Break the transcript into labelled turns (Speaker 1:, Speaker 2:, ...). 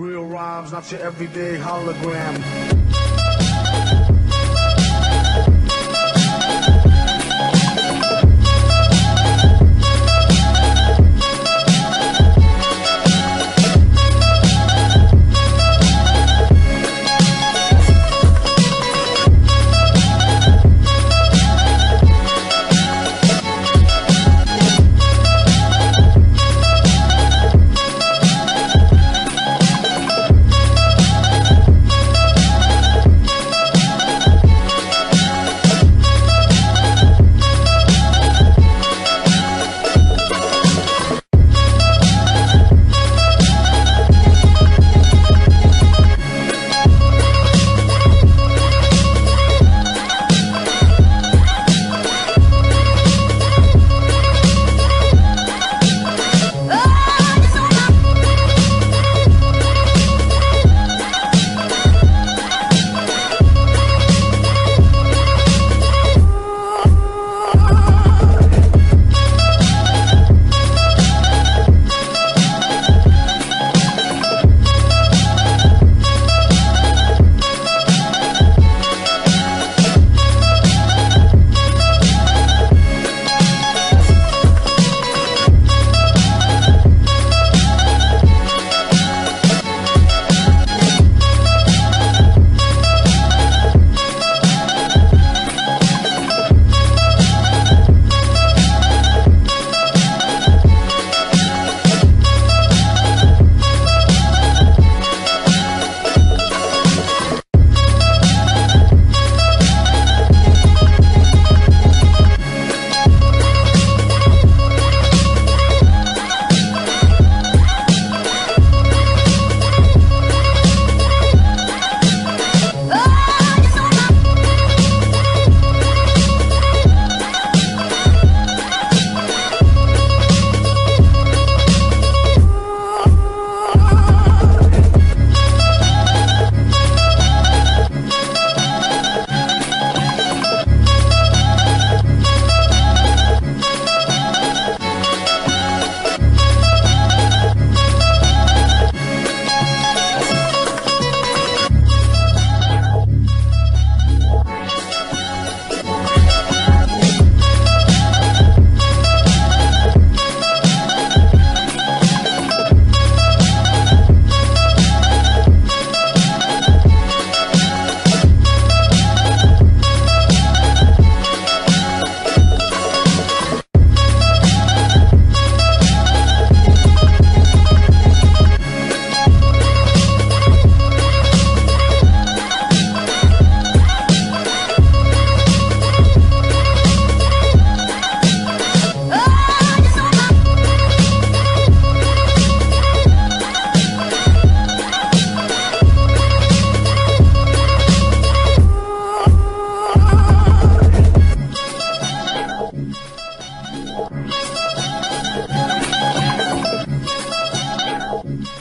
Speaker 1: Real rhymes, not your everyday hologram. Mm-hmm.